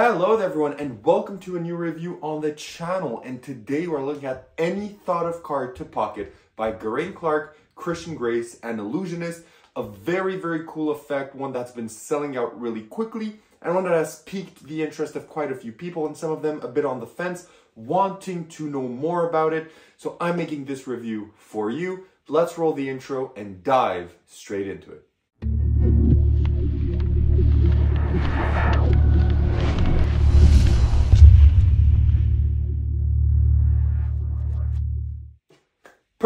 Hello there everyone and welcome to a new review on the channel and today we're looking at Any Thought of Card to Pocket by Geraint Clarke, Christian Grace and Ellusionist. A very very cool effect, one that's been selling out really quickly and one that has piqued the interest of quite a few people and some of them a bit on the fence wanting to know more about it. So I'm making this review for you. Let's roll the intro and dive straight into it.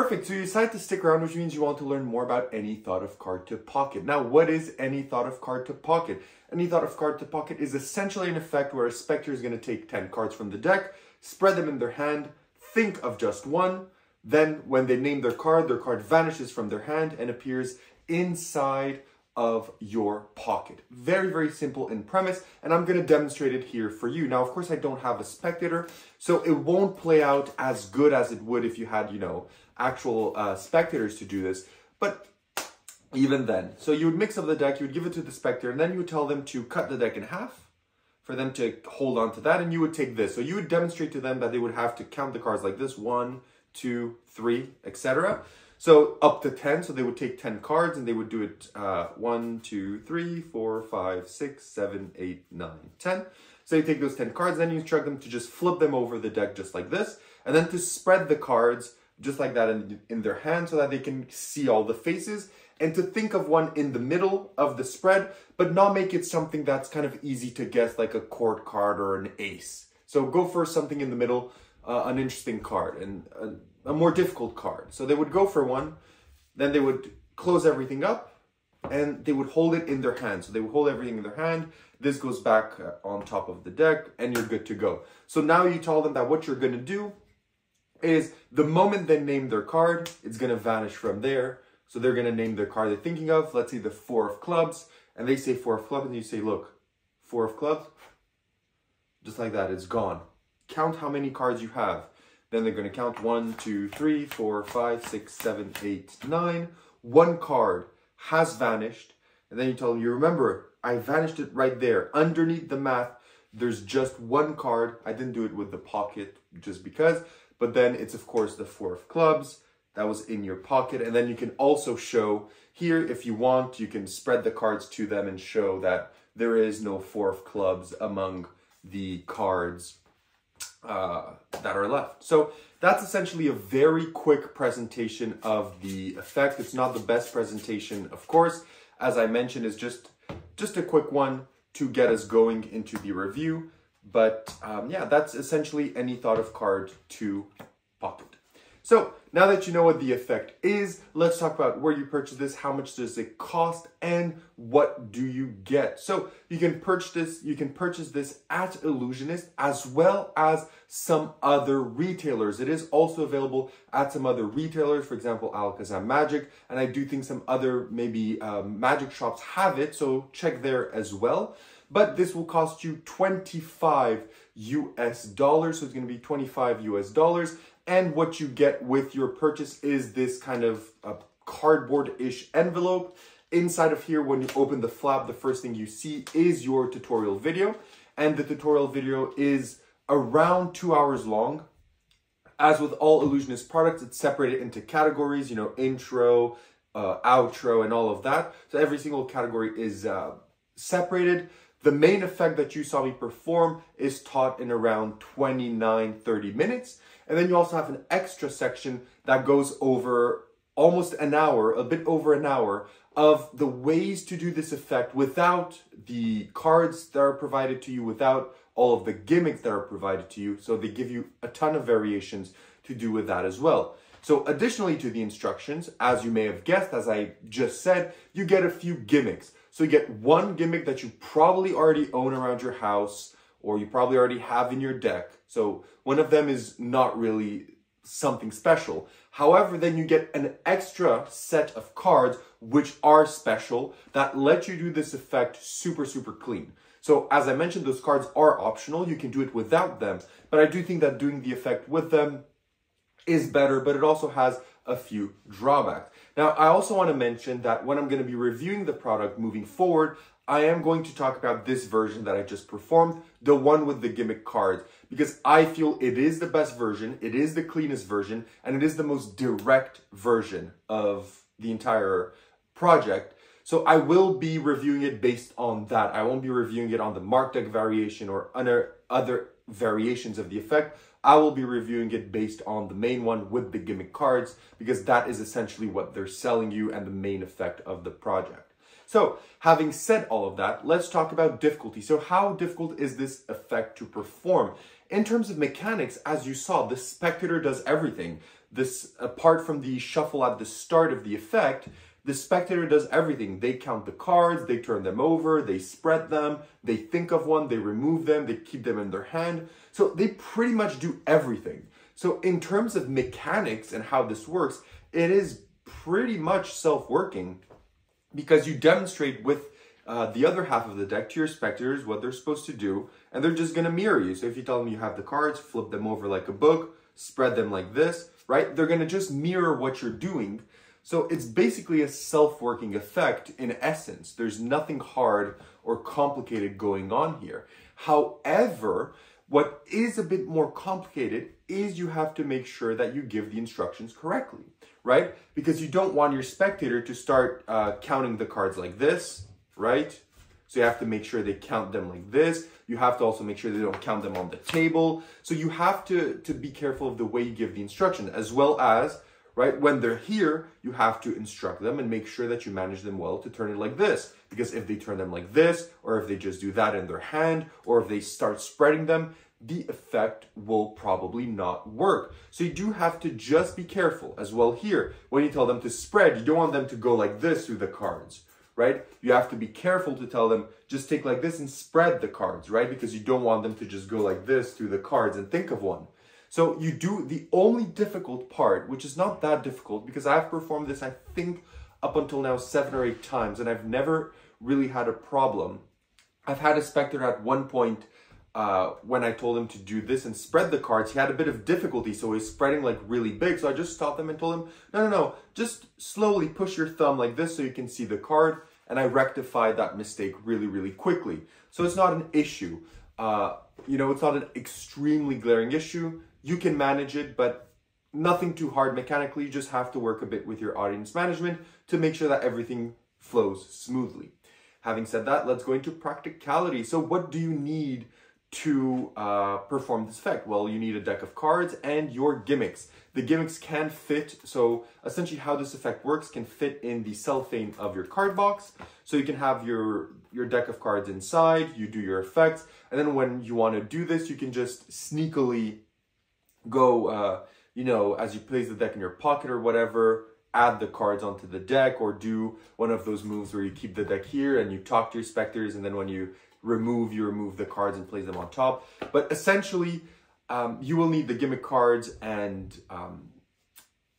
Perfect. So you decided to stick around, which means you want to learn more about any thought of card to pocket. Now, what is any thought of card to pocket? Any thought of card to pocket is essentially an effect where a specter is going to take 10 cards from the deck, spread them in their hand, think of just one, then when they name their card, their card vanishes from their hand and appears inside of your pocket. Very, very simple in premise, and I'm gonna demonstrate it here for you. Now, of course, I don't have a spectator, so it won't play out as good as it would if you had, you know, actual uh, spectators to do this, but even then. So you would mix up the deck, you would give it to the spectator, and then you would tell them to cut the deck in half for them to hold on to that, and you would take this. So you would demonstrate to them that they would have to count the cards like this, one, two, three, etc. So up to 10, so they would take 10 cards and they would do it uh, 1, 2, 3, 4, 5, 6, 7, 8, 9, 10. So you take those 10 cards, then you instruct them to just flip them over the deck just like this, and then to spread the cards just like that in, in their hand so that they can see all the faces, and to think of one in the middle of the spread, but not make it something that's kind of easy to guess like a court card or an ace. So go for something in the middle, uh, an interesting card, and uh, a more difficult card. So they would go for one, then they would close everything up, and they would hold it in their hand. So they would hold everything in their hand. This goes back uh, on top of the deck, and you're good to go. So now you tell them that what you're going to do is the moment they name their card, it's going to vanish from there. So they're going to name their card they're thinking of. Let's say the four of clubs, and they say four of clubs, and you say, look, four of clubs, just like that, it's gone. Count how many cards you have. Then they're going to count one, two, three, four, five, six, seven, eight, nine. One card has vanished. And then you tell them, you remember, I vanished it right there. Underneath the math, there's just one card. I didn't do it with the pocket just because. But then it's, of course, the four of clubs that was in your pocket. And then you can also show here, if you want, you can spread the cards to them and show that there is no four of clubs among the cards uh, that are left. So that's essentially a very quick presentation of the effect. It's not the best presentation, of course. As I mentioned, is just, just a quick one to get us going into the review. But um, yeah, that's essentially any thought of card to pocket. So now that you know what the effect is, let's talk about where you purchase this, how much does it cost, and what do you get. So you can purchase this, you can purchase this at Ellusionist as well as some other retailers. It is also available at some other retailers, for example, Alakazam Magic, and I do think some other maybe um, magic shops have it, so check there as well. But this will cost you 25 US dollars, so it's gonna be 25 US dollars and what you get with your purchase is this kind of cardboard-ish envelope. Inside of here, when you open the flap, the first thing you see is your tutorial video. And the tutorial video is around two hours long. As with all Ellusionist products, it's separated into categories, you know, intro, uh, outro, and all of that. So every single category is uh, separated. The main effect that you saw me perform is taught in around 29, 30 minutes. And then you also have an extra section that goes over almost an hour, a bit over an hour, of the ways to do this effect without the cards that are provided to you, without all of the gimmicks that are provided to you. So they give you a ton of variations to do with that as well. So additionally to the instructions, as you may have guessed, as I just said, you get a few gimmicks. So you get one gimmick that you probably already own around your house or you probably already have in your deck. So one of them is not really something special. However, then you get an extra set of cards which are special that let you do this effect super, super clean. So as I mentioned, those cards are optional. You can do it without them, but I do think that doing the effect with them is better, but it also has a few drawbacks. Now, I also want to mention that when I'm going to be reviewing the product moving forward, I am going to talk about this version that I just performed, the one with the gimmick cards, because I feel it is the best version, it is the cleanest version, and it is the most direct version of the entire project. So I will be reviewing it based on that. I won't be reviewing it on the mark deck variation or other, other variations of the effect. I will be reviewing it based on the main one with the gimmick cards because that is essentially what they're selling you and the main effect of the project. So having said all of that, let's talk about difficulty. So how difficult is this effect to perform? In terms of mechanics, as you saw, the spectator does everything. This, apart from the shuffle at the start of the effect, the spectator does everything. They count the cards, they turn them over, they spread them, they think of one, they remove them, they keep them in their hand. So they pretty much do everything. So in terms of mechanics and how this works, it is pretty much self-working because you demonstrate with uh, the other half of the deck to your spectators what they're supposed to do, and they're just going to mirror you. So if you tell them you have the cards, flip them over like a book, spread them like this, right? They're going to just mirror what you're doing. So it's basically a self-working effect in essence. There's nothing hard or complicated going on here. However, what is a bit more complicated is you have to make sure that you give the instructions correctly right? Because you don't want your spectator to start uh, counting the cards like this, right? So you have to make sure they count them like this. You have to also make sure they don't count them on the table. So you have to, to be careful of the way you give the instruction as well as, right, when they're here, you have to instruct them and make sure that you manage them well to turn it like this. Because if they turn them like this, or if they just do that in their hand, or if they start spreading them, the effect will probably not work. So you do have to just be careful as well here. When you tell them to spread, you don't want them to go like this through the cards, right? You have to be careful to tell them just take like this and spread the cards, right? Because you don't want them to just go like this through the cards and think of one. So you do the only difficult part, which is not that difficult because I've performed this, I think up until now seven or eight times and I've never really had a problem. I've had a specter at one point uh, when I told him to do this and spread the cards, he had a bit of difficulty, so he's spreading like really big. So I just stopped him and told him, no, no, no, just slowly push your thumb like this so you can see the card. And I rectified that mistake really, really quickly. So it's not an issue. Uh, you know, it's not an extremely glaring issue. You can manage it, but nothing too hard mechanically. You just have to work a bit with your audience management to make sure that everything flows smoothly. Having said that, let's go into practicality. So what do you need to uh, perform this effect? Well, you need a deck of cards and your gimmicks. The gimmicks can fit, so essentially how this effect works can fit in the cellophane of your card box. So you can have your, your deck of cards inside, you do your effects, and then when you want to do this, you can just sneakily go, uh, you know, as you place the deck in your pocket or whatever, add the cards onto the deck or do one of those moves where you keep the deck here and you talk to your specters and then when you remove, you remove the cards and place them on top. But essentially, um, you will need the gimmick cards and um,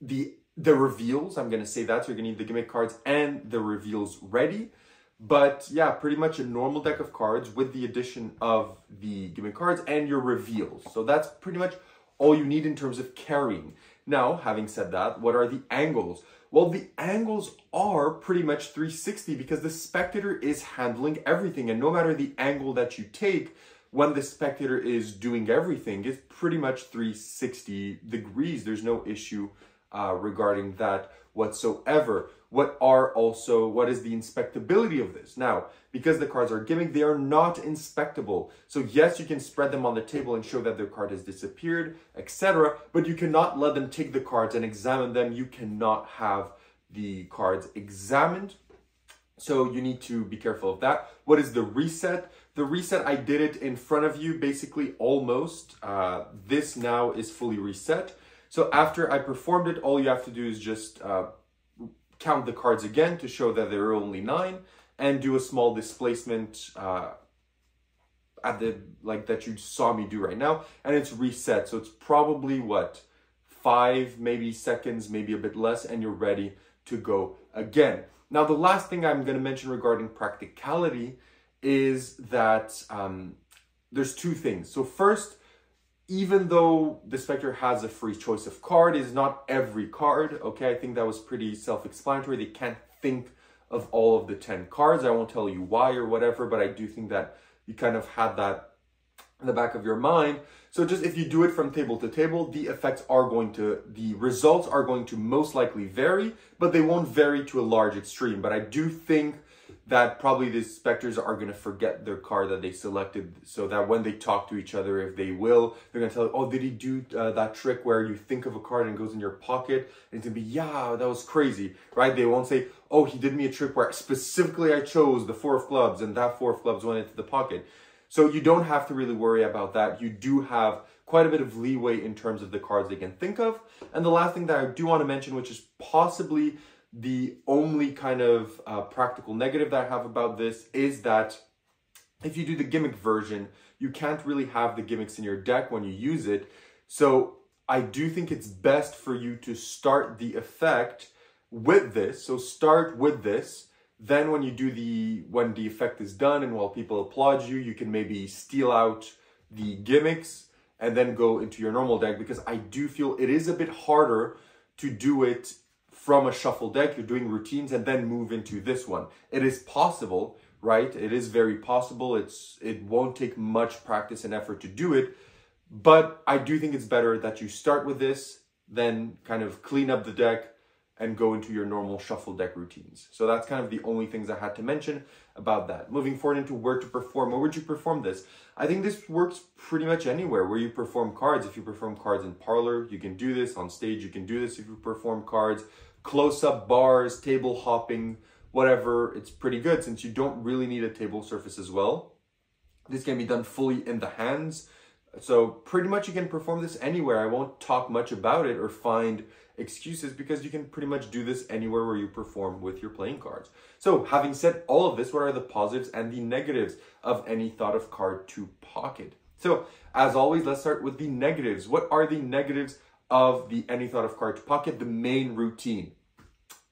the the reveals. I'm going to say that. So you're going to need the gimmick cards and the reveals ready. But yeah, pretty much a normal deck of cards with the addition of the gimmick cards and your reveals. So that's pretty much all you need in terms of carrying. Now, having said that, what are the angles? Well, the angles are pretty much 360 because the spectator is handling everything. And no matter the angle that you take, when the spectator is doing everything, it's pretty much 360 degrees. There's no issue uh, regarding that whatsoever. What are also, what is the inspectability of this? Now, because the cards are gimmick, they are not inspectable. So yes, you can spread them on the table and show that their card has disappeared, etc. But you cannot let them take the cards and examine them. You cannot have the cards examined. So you need to be careful of that. What is the reset? The reset, I did it in front of you, basically almost. Uh, this now is fully reset. So after I performed it, all you have to do is just uh, count the cards again to show that there are only nine and do a small displacement uh, at the like that you saw me do right now. And it's reset. So it's probably what five maybe seconds maybe a bit less and you're ready to go again. Now the last thing i'm going to mention regarding practicality is that um, there's two things. So first even though the Spectre has a free choice of card, is not every card, okay? I think that was pretty self-explanatory. They can't think of all of the 10 cards. I won't tell you why or whatever, but I do think that you kind of had that in the back of your mind. So just if you do it from table to table, the effects are going to, the results are going to most likely vary, but they won't vary to a large extreme. But I do think that probably the specters are going to forget their card that they selected so that when they talk to each other, if they will, they're going to tell, oh, did he do uh, that trick where you think of a card and goes in your pocket? And it's going to be, yeah, that was crazy, right? They won't say, oh, he did me a trick where specifically I chose the four of clubs and that four of clubs went into the pocket. So you don't have to really worry about that. You do have quite a bit of leeway in terms of the cards they can think of. And the last thing that I do want to mention, which is possibly the only kind of uh, practical negative that I have about this is that if you do the gimmick version, you can't really have the gimmicks in your deck when you use it. So I do think it's best for you to start the effect with this. So start with this. Then when you do the, when the effect is done and while people applaud you, you can maybe steal out the gimmicks and then go into your normal deck because I do feel it is a bit harder to do it from a shuffle deck, you're doing routines and then move into this one. It is possible, right? It is very possible. It's It won't take much practice and effort to do it, but I do think it's better that you start with this, then kind of clean up the deck and go into your normal shuffle deck routines. So that's kind of the only things I had to mention about that. Moving forward into where to perform. Where would you perform this? I think this works pretty much anywhere where you perform cards. If you perform cards in parlor, you can do this. On stage, you can do this if you perform cards close-up bars, table hopping, whatever, it's pretty good since you don't really need a table surface as well. This can be done fully in the hands. So pretty much you can perform this anywhere. I won't talk much about it or find excuses because you can pretty much do this anywhere where you perform with your playing cards. So having said all of this, what are the positives and the negatives of any thought of card to pocket? So as always, let's start with the negatives. What are the negatives of the Any Thought of Cards Pocket, the main routine.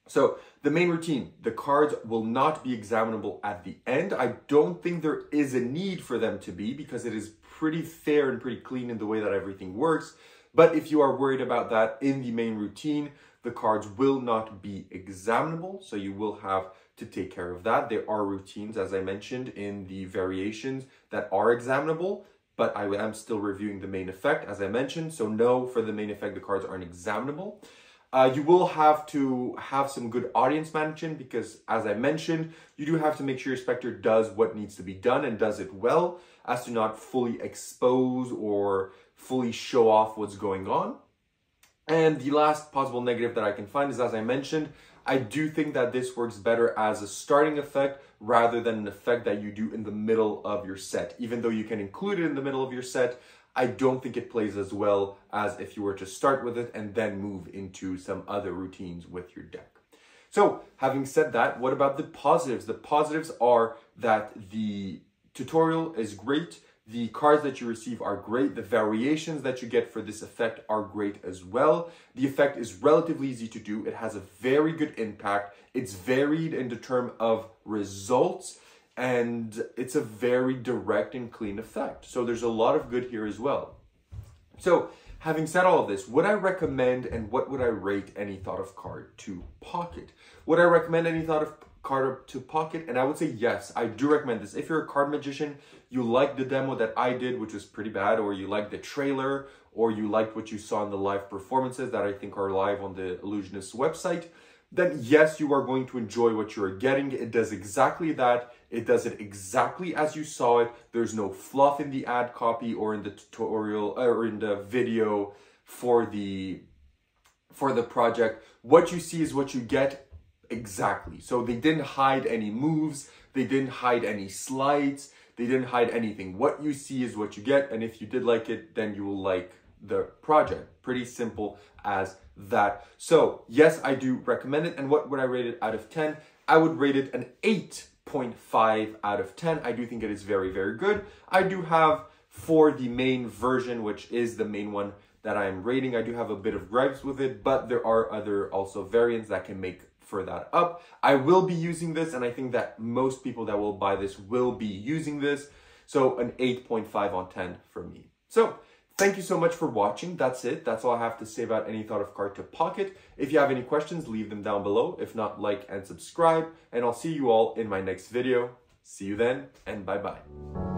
So the main routine, the cards will not be examinable at the end. I don't think there is a need for them to be because it is pretty fair and pretty clean in the way that everything works. But if you are worried about that in the main routine, the cards will not be examinable. So you will have to take care of that. There are routines, as I mentioned, in the variations that are examinable but I am still reviewing the main effect, as I mentioned. So no, for the main effect, the cards aren't examinable. Uh, you will have to have some good audience management because, as I mentioned, you do have to make sure your Spectre does what needs to be done and does it well as to not fully expose or fully show off what's going on. And the last possible negative that I can find is, as I mentioned, I do think that this works better as a starting effect rather than an effect that you do in the middle of your set. Even though you can include it in the middle of your set, I don't think it plays as well as if you were to start with it and then move into some other routines with your deck. So having said that, what about the positives? The positives are that the tutorial is great. The cards that you receive are great. The variations that you get for this effect are great as well. The effect is relatively easy to do. It has a very good impact. It's varied in the term of results and it's a very direct and clean effect. So there's a lot of good here as well. So having said all of this, would I recommend and what would I rate any thought of card to pocket? Would I recommend any thought of card up to pocket? And I would say yes, I do recommend this. If you're a card magician, you like the demo that I did, which was pretty bad, or you like the trailer, or you liked what you saw in the live performances that I think are live on the Ellusionist website, then yes, you are going to enjoy what you are getting. It does exactly that. It does it exactly as you saw it. There's no fluff in the ad copy or in the tutorial uh, or in the video for the for the project. What you see is what you get exactly. So they didn't hide any moves. They didn't hide any slides. They didn't hide anything. What you see is what you get. And if you did like it, then you will like the project. Pretty simple as that. So yes, I do recommend it. And what would I rate it out of 10? I would rate it an 8.5 out of 10. I do think it is very, very good. I do have for the main version, which is the main one that I am rating, I do have a bit of gripes with it, but there are other also variants that can make for that up. I will be using this, and I think that most people that will buy this will be using this. So an 8.5 on 10 for me. So Thank you so much for watching. That's it. That's all I have to say about any thought of card to pocket. If you have any questions, leave them down below. If not, like and subscribe. And I'll see you all in my next video. See you then, and bye-bye.